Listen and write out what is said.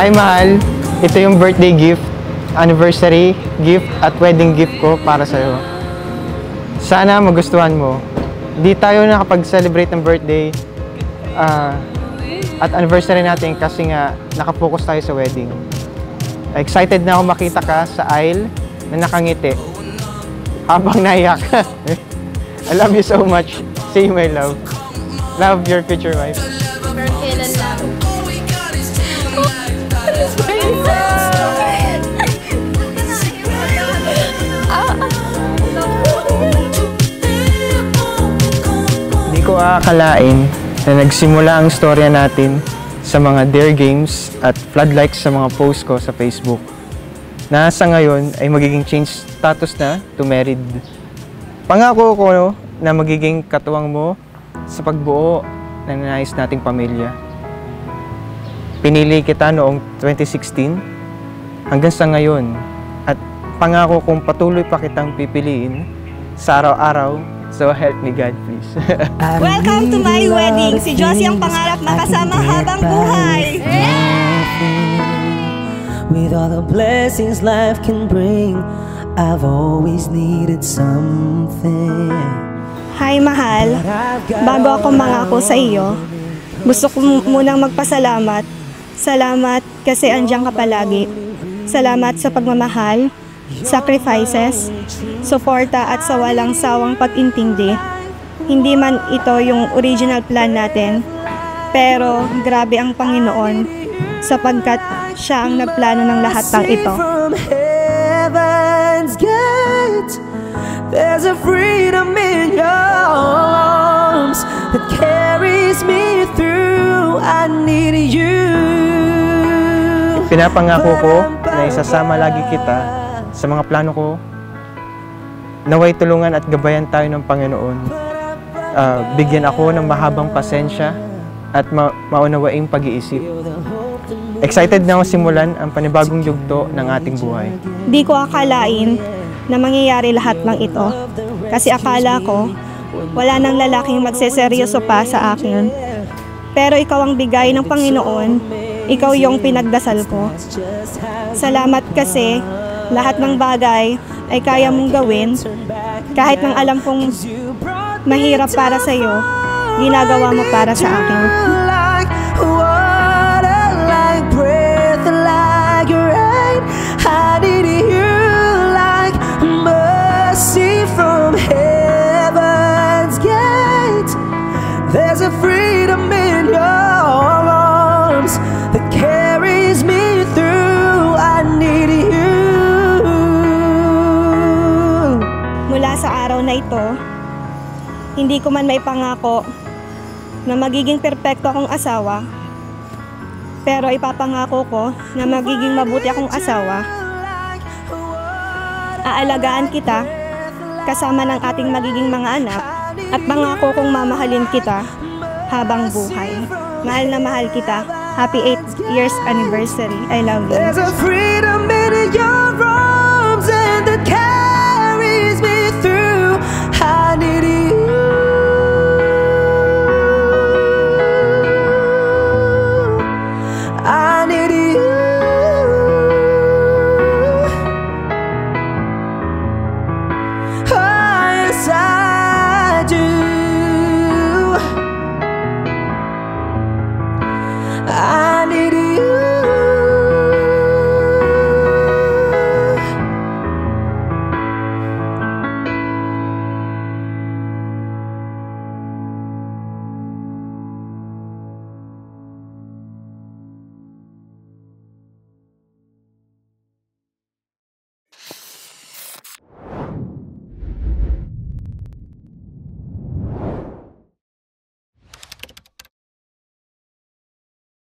Hi, mahal. Ito yung birthday gift, anniversary gift at wedding gift ko para sa'yo. Sana magustuhan mo. Di tayo nakapag-celebrate ng birthday ah, at anniversary natin kasi nga nakafocus tayo sa wedding. Excited na ako makita ka sa aisle na nakangiti habang naiyak. I love you so much. See you, my love. Love your future wife. Ko aakalain na nagsimula ang storya natin sa mga Dare Games at flood likes sa mga post ko sa Facebook. Na sa ngayon ay magiging change status na to married. Pangako ko no, na magiging katuwang mo sa pagbuo ng nais nating pamilya. Pinili kita noong 2016 hanggang sa ngayon at pangako kong patuloy pa kitang pipiliin sa araw-araw So help me God, please. Welcome to my wedding. Si Josie ang pangarap makasama habang buhay. With all the blessings life can bring, I've always needed something. Hi, mahal. Bago ako mangako sa iyo, gusto ko munang magpasalamat. Salamat kasi andiyan ka palagi. Salamat sa pagmamahal, sacrifices, suporta at sa walang sawang pag-intindi. Hindi man ito yung original plan natin, pero grabe ang Panginoon sapagkat siya ang nagplano ng lahat ng ito. There's a freedom in your arms that carries me through. I need you. Pinapangako ko na isasama lagi kita sa mga plano ko. Naway tulungan at gabayan tayo ng Panginoon. Ah, bigyan ako ng mahabang pasensya at ma- maunawaing pag-iisip. Excited na ako simulan ang panibagong yugto ng ating buhay. Di ko akalain na mangyayari lahat ng ito. Kasi akala ko, wala nang lalaking magseseryoso pa sa akin. Pero ikaw ang bigay ng Panginoon, ikaw yung pinagdasal ko. Salamat kasi lahat ng bagay ay kaya mong gawin kahit nang alam kong mahirap para sa iyo, ginagawa mo para sa akin. To, hindi ko man maipangako na magiging perpekto akong asawa. Pero ipapangako ko na magiging mabuti akong asawa. Aalagaan kita kasama ng ating magiging mga anak at pangako kong mamahalin kita habang buhay. Mahal na mahal kita. Happy 8 years anniversary. I love you.